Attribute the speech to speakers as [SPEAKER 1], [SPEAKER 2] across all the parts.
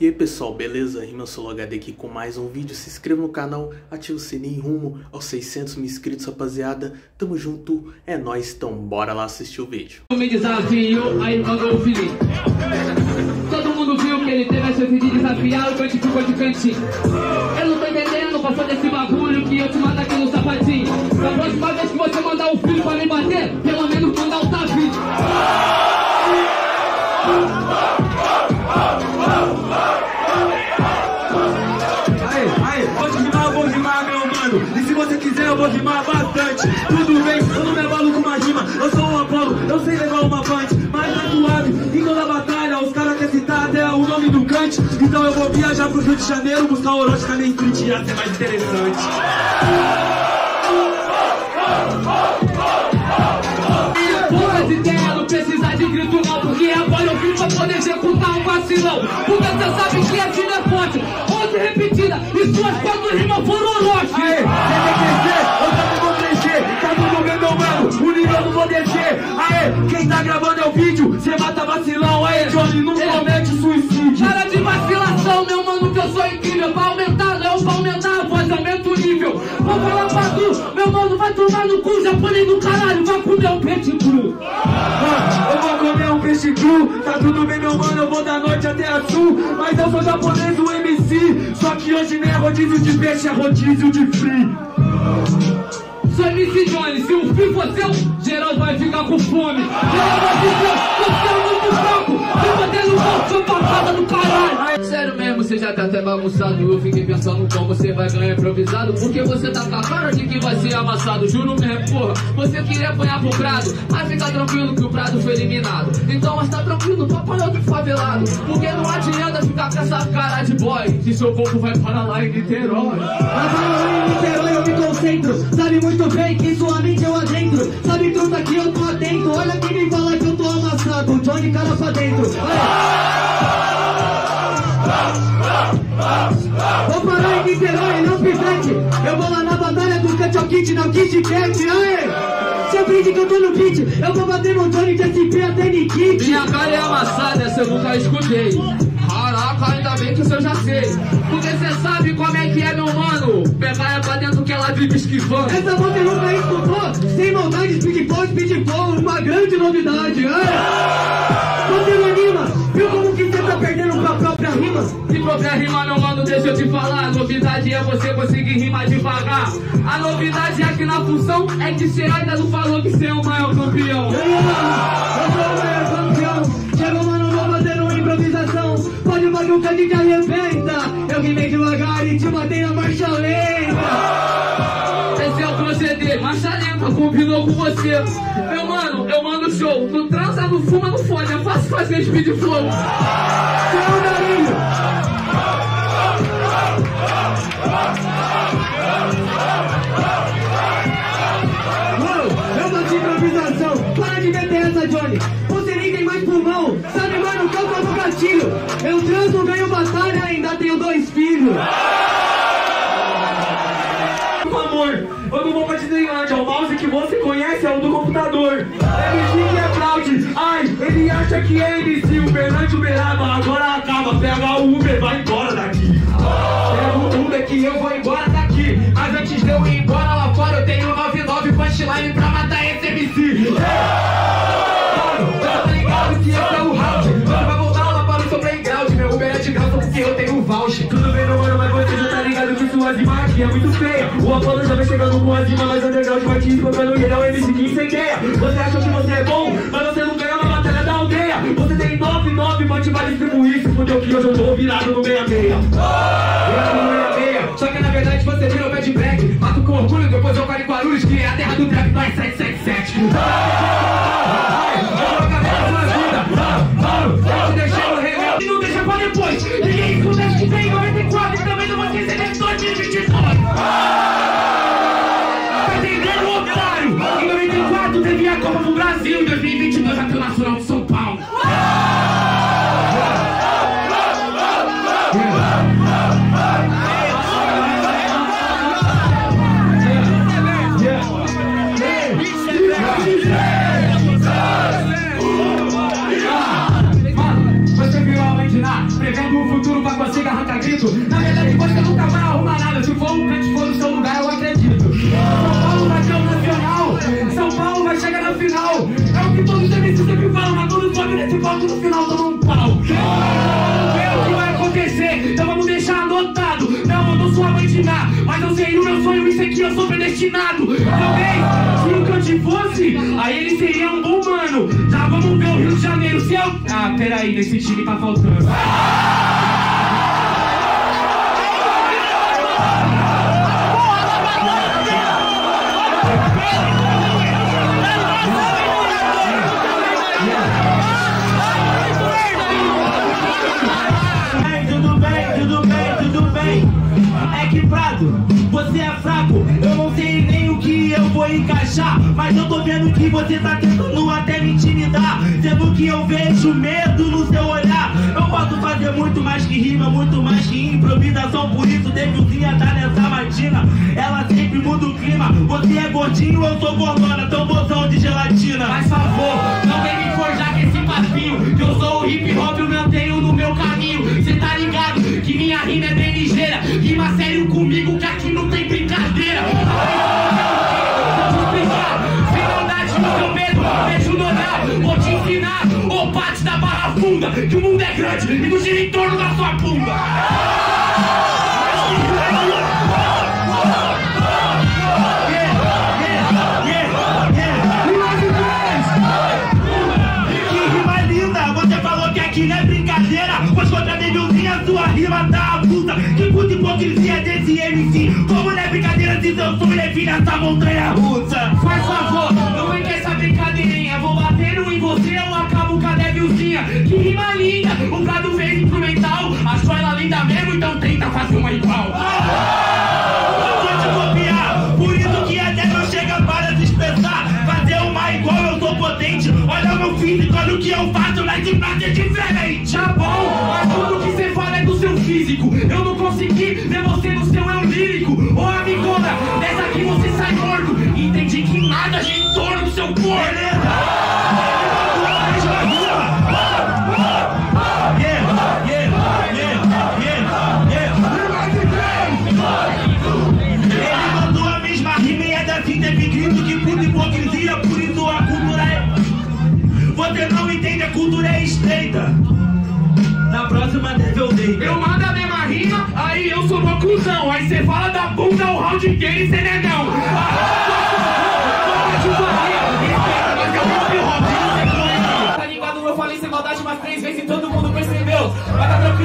[SPEAKER 1] E aí pessoal, beleza? Rimansolo HD aqui com mais um vídeo. Se inscreva no canal, ative o sininho rumo aos 600 mil inscritos, rapaziada. Tamo junto, é nóis, então bora lá assistir o vídeo.
[SPEAKER 2] Me desafiou, aí mandou o Felipe. Todo mundo viu que ele teve a chance de desafiar, o Cante ficou de cantinho. Eu não tô entendendo foi desse bagulho que eu te mato aqui no sapatinho. Da próxima vez que você mandar um filho pra me bater, pelo menos mandar
[SPEAKER 3] eu vou rimar bastante. Tudo bem, eu não me abalo com uma rima. Eu sou um Apolo, eu sei levar uma punch. Mas é suave, em toda batalha, os caras querem citar até o nome do Kant. Então eu vou viajar pro Rio de Janeiro, buscar Orochi na minha street, ia ser mais interessante.
[SPEAKER 2] Poucas ideias, não precisa de grito não, porque bola eu vim pra poder executar um vacilão. Porque você sabe que a vida é forte, onze repetida, e suas quatro rimas foram Orochi.
[SPEAKER 3] Quem tá gravando é o vídeo. Cê mata vacilão. Aê, Johnny, não comete suicídio.
[SPEAKER 2] Para de vacilação, meu mano, que eu sou incrível. Pra aumentar, não, pra aumentar a voz, aumenta o nível. Vou falar pra tu, meu mano, vai tomar no cu, japonês do caralho, vai comer um peixe cru.
[SPEAKER 3] Ah, eu vou comer um peixe cru. Tá tudo bem, meu mano? Eu vou da norte até a sul. Mas eu sou japonês do MC. Só que hoje nem é rodízio de peixe, é rodízio de free.
[SPEAKER 2] Sou MC Johnny, se o fim for seu, geral vai ficar com fome. Geral vai ficar, muito fraco. Se bater no pau, sua passada do caralho. Sério mesmo, você já tá até bagunçado. Eu fiquei pensando como você vai ganhar improvisado. Porque você tá com a cara de que vai ser amassado. Juro mesmo, porra. Você queria apanhar pro Prado, mas fica tranquilo que o Prado foi eliminado. Então, mas tá tranquilo, tu apanhou outro favelado. Porque não adianta ficar com essa cara de boy. Que seu corpo vai para lá em Niterói.
[SPEAKER 4] Agora em Niterói eu me concentro Sabe muito bem que sua mente eu adentro Sabe truta que eu tô atento Olha quem me fala que eu tô amassado Johnny cara pra dentro Aê. Vou parar em Niterói, não pivete Eu vou lá na batalha do Cut Kit, não Kit Cat Aê! Seu brinde que eu tô no beat Eu vou bater no de SP até Nikit
[SPEAKER 2] Minha cara é amassada, essa eu nunca escutei. Caraca, ainda bem que isso eu já sei. Porque cê sabe como é que é, meu mano. Pegar é que ela vive esquivando.
[SPEAKER 4] Essa você nunca escutou? Sem maldade, speedball, speedball, uma grande novidade. Aê! Você não anima? Viu como que você tá perdendo pra própria rima?
[SPEAKER 2] Se própria rima, meu mano, deixa eu te falar. A novidade é você conseguir rimar devagar. A novidade aqui na função é que cê ainda não falou que cê é o maior campeão.
[SPEAKER 4] Aí, mano? Eu sou o maior campeão. Chega, mano, vou fazer uma improvisação. Pode bagulho que a gente Eu rimei devagar e te matei na marcha lenta.
[SPEAKER 2] Esse é o proceder, marcha lenta, combinou com você. Meu mano, eu mando show. Não transa, não fuma, não fode. É fácil fazer speed flow.
[SPEAKER 4] Seu Darinho. Mano, eu bati improvisação. Para de meter essa, Johnny. Você nem tem mais pulmão. Sabe, gatilho. Eu transo, ganho batalha ainda tenho dois filhos.
[SPEAKER 3] Meu amor, eu não vou pra Disneylandia. O mouse que você conhece é o do computador. MC que é fraude. Ai, ele acha que é MC. O Bernardo Uberaba agora acaba. Pega o Uber, vai embora daqui. Chegando com a rima, mas o underground vai te espancando e ele é o MC que incendeia. Você acha que você é bom, mas você não ganha na batalha da aldeia. Você tem 9-9, mas te vai distribuir. Se fudeu que hoje eu tô virado no 66. Virado no 66.
[SPEAKER 2] Só que na verdade você vira o bad black. Mato com orgulho, depois eu paro em Guarulhos, que é a terra do trap, nós 777. Ai, eu vou acabar com a vida. Mano, eu te deixei no remédio. E não deixa pra depois. Ninguém escuta que tem 94 e também não vou de 2022.
[SPEAKER 5] Grito. Na verdade, você nunca vai arrumar nada. Se for um pet for no seu lugar, eu acredito. São Paulo vai ser o nacional. São Paulo vai chegar na final. É o que todos os MCs sempre falam, mas todos sobem nesse palco no final dão um pau. Vamos ver o que vai acontecer. Então vamos deixar anotado. Não, eu não sou amante nada, mas eu sei o meu sonho, isso aqui eu sou predestinado. Talvez, se o Cante fosse, aí ele seria um bom mano. Já vamos ver o Rio de Janeiro. Se eu. Ah, peraí, nesse time tá faltando.
[SPEAKER 6] Você é fraco. Eu não sei nem o que eu vou encaixar. Mas eu tô vendo que você tá tentando até me intimidar. Sendo que eu vejo medo muito mais que rima, muito mais que improvisação. Por isso, Devilzinha tá nessa matina. Ela sempre muda o clima. Você é gordinho, eu sou gordona. Tambozão de gelatina.
[SPEAKER 5] Faz favor, não vem me forjar com esse papinho. Que eu sou o hip hop, eu mantenho no meu caminho. Cê tá ligado que minha rima é bem ligeira. Rima sério comigo, que aqui não tem brincadeira. Vou te ensinar, ô parte da barra que o mundo é grande e não gira em torno da sua bunda.
[SPEAKER 6] Que rima linda! Você falou que aqui não é brincadeira, pois contra Devilzinha sua rima tá avulsa. Que puta hipocrisia desse MC! Como não é brincadeira se seu sonho é vir nessa montanha russa?
[SPEAKER 5] Faz favor, não vem a. Que rima linda, o Prado fez instrumental. Achou ela linda mesmo, então tenta fazer uma igual.
[SPEAKER 6] Vou te copiar, por isso que até não chega para dispensar. Fazer uma igual eu sou potente. Olha meu físico, olha o que eu faço, mas de prato é diferente.
[SPEAKER 5] Tá bom, mas tudo que você fala é do seu físico. Eu não consegui ver você no seu eu lírico. Ô amigona, dessa aqui você sai gordo. Entendi que nada gira em torno do seu corpo.
[SPEAKER 6] Beleza?
[SPEAKER 5] Cuzão. Aí cê fala da bunda o round inteiro e cê negão.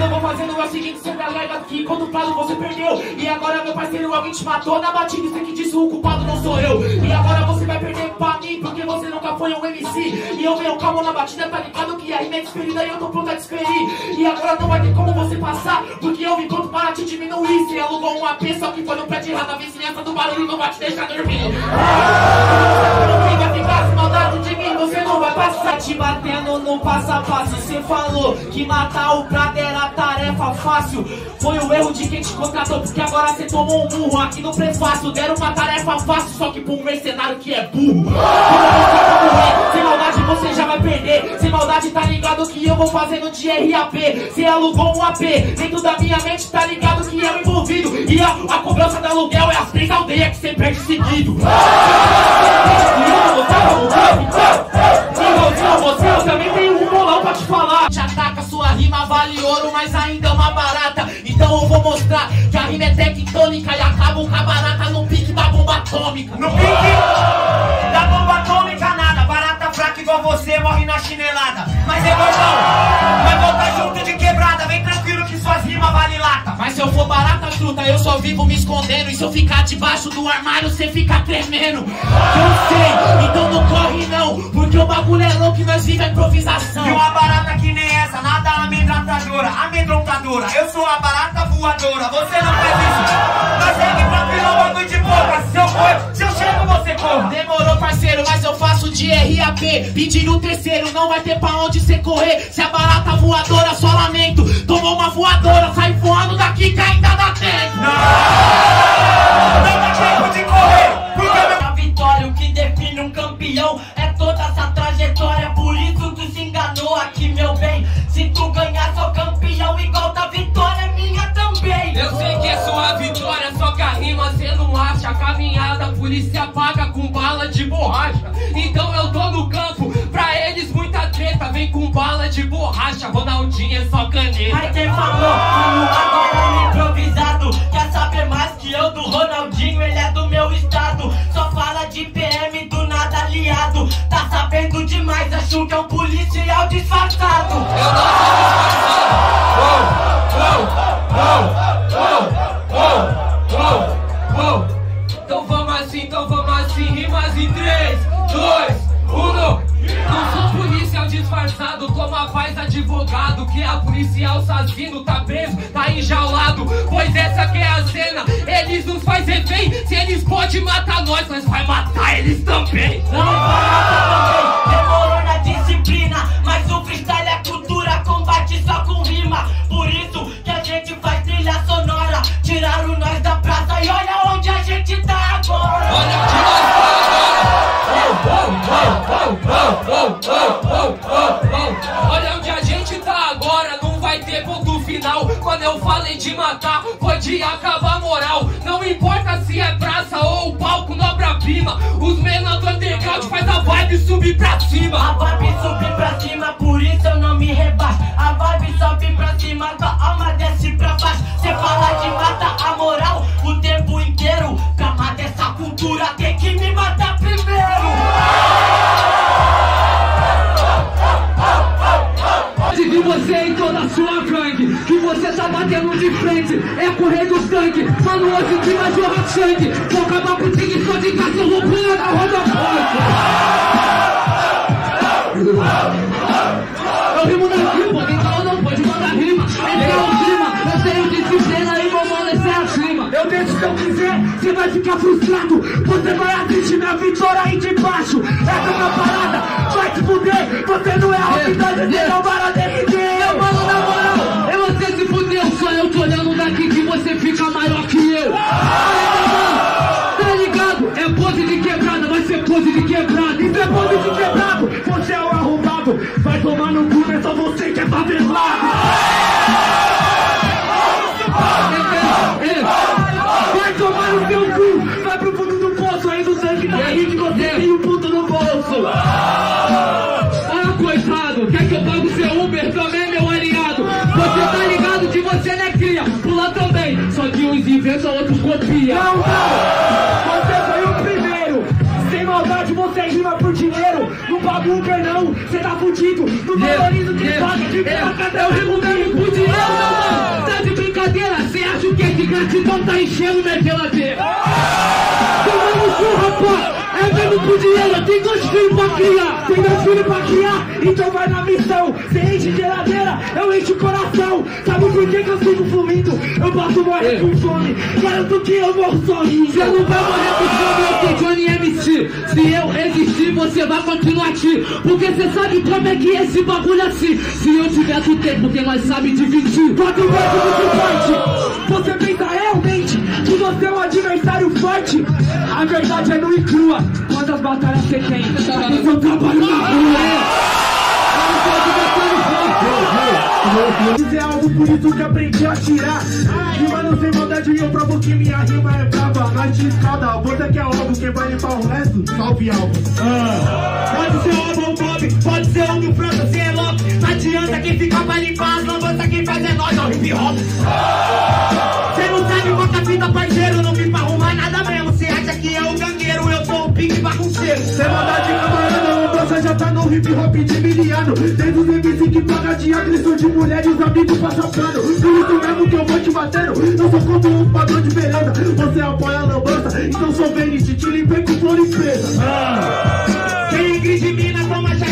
[SPEAKER 5] Eu vou fazendo o seguinte: sempre alega que quando o plano você perdeu. E agora, meu parceiro, alguém te matou na batida. Você que disse o culpado não sou eu. E agora você vai perder pra mim, porque você nunca foi um MC. E eu venho calmo na batida, tá ligado? Que a rima é desferida e eu tô pronto a desferir. E agora não vai ter como você passar, porque eu vim pronto para te diminuir. Você alugou um AP, só que foi no prédio errado. A vizinhança do barulho não vai te deixar dormir. Não vai ficar você não vai passar.
[SPEAKER 7] Te batendo no passo a passo, cê falou que matar o Prado era tarefa fácil. Foi o erro de quem te contratou, porque agora cê tomou um burro aqui no prefácio. Deram uma tarefa fácil, só que pra um mercenário que é burro. Sem maldade você já vai perder. Sem maldade tá ligado que eu vou fazendo de RAP. Cê alugou um AP, dentro da minha mente tá ligado que eu envolvido. E a, a cobrança do aluguel é as três aldeias que cê perde seguido. Você, eu também tenho um bolão pra te falar. Te ataca, sua rima vale ouro, mas ainda é uma barata. Então eu vou mostrar que a rima é tectônica e acabo com a barata no pique da bomba atômica.
[SPEAKER 6] No pique da bomba atômica, nada. Barata fraca igual você morre na chinelada. Mas é gordão,
[SPEAKER 5] truta, eu só vivo me escondendo. E se eu ficar debaixo do armário, cê fica tremendo. Eu sei, então não corre não. Porque o bagulho é louco e nós vive a improvisação.
[SPEAKER 6] E uma barata que nem essa, nada amedrontadora. Amedrontadora, eu sou a barata voadora. Você não faz isso. Mas segue tranquilo, bagulho de boca. Se eu for, se eu chego, você corra.
[SPEAKER 5] Demorou, de RAP Pedindo o terceiro, não vai ter pra onde cê correr. Se a barata voadora, só lamento. Tomou uma voadora, sai voando daqui que ainda dá tempo.
[SPEAKER 6] Não, não dá tempo de correr porque...
[SPEAKER 7] A minha vitória, o que define um campeão É toda essa trajetória, por isso tu se enganou aqui, meu bem. Se tu ganhar, sou campeão igual da vitória
[SPEAKER 2] minha também. Eu sei que é sua vitória, só que a rima cê não acha. Caminhada, polícia paga com bala de borracha. Então borracha, Ronaldinho é só caneta.
[SPEAKER 7] Aí quem falou, agora no improvisado. Quer saber mais que eu do Ronaldinho, ele é do meu estado. Só fala de PM do nada aliado. Tá sabendo demais, acho que é um policial disfarçado.
[SPEAKER 2] Eu não sou disfarçado. Uou, de matar, foi de acabar a moral. Não importa se é praça ou palco no obra-prima. Os menores do underground faz a vibe subir pra
[SPEAKER 7] A
[SPEAKER 2] cima.
[SPEAKER 7] vibe sobe pra cima, por isso eu não me rebaixo. A vibe sobe pra cima, tua alma desce pra baixo. Cê fala de matar a
[SPEAKER 8] tá batendo de frente É correr do sangue Mano, hoje que vai jorrar sangue. Vou acabar com o tigre só de cachorro pula na roda Eu rimo na rima, quem fala não pode mandar rima. Esse é o clima, eu tenho disciplina e meu mano, esse é a clima Eu deixo se eu quiser, você vai ficar frustrado Você vai assistir minha vitória aí de baixo. Essa é uma parada, vai se fuder Você não é a realidade, você não vai derreter olhando daqui que você fica maior que eu. Tá ligado? É pose de quebrada, vai ser pose de quebrada. Isso é pose de quebrado, você é o arrombado. Vai tomar no cu, é só você que é favelado Que uns inventam, outros copiam! Não, não! Você foi o primeiro! Sem maldade você rima por dinheiro! Não paga Uber não! Você tá fudido! Não valoriza o que paga de placa! Eu rimo mesmo por dinheiro, meu mano! Tá de brincadeira? Você acha o que é de gratidão tá enchendo minha geladeira? Tomando cu, rapaz! É mesmo por dinheiro, tem dois filhos pra criar! Tem dois filhos pra criar, então vai na missão! Você enche geladeira, eu encho o coração! Sabe por que, que eu sigo fluindo? Eu posso morrer com fome, garanto que eu morro sorrindo! Você não vai morrer com fome, eu sou Johnny MC! Se eu existir, você vai continuar aqui! Porque você sabe como é que é esse bagulho assim! Se eu tivesse o tempo, porque nós sabe dividir! Quatro vezes você forte! Você pensa realmente que você é um adversário forte? A verdade é nua e crua! Quantas batalhas você tem? Esse é o trabalho na rua! Eu não! Dizer algo por isso que aprendi a tirar Rimando sem maldade eu provo que minha rima é brava Nós de escada, você que é algo Quem vai limpar o resto, salve algo Pode ser o Albon Bob, pode ser o do França, cê é louco Não adianta quem fica pra limpar as lambanças Quem faz é nós, é o hip hop Cê parceiro, não vim pra arrumar nada mesmo. Cê acha que é o gangueiro, eu sou o pique bagunceiro. Cê manda de camarada, você já tá no hip hop de miliano. Tem os MC que paga de agressão de mulher e os amigos passam plano Por isso mesmo que eu vou te batendo, Não sou como um padrão de beleza. Você apoia a lambança, então sou venite, te limpei com flor e presa. Ah. Quem gris de mina, toma já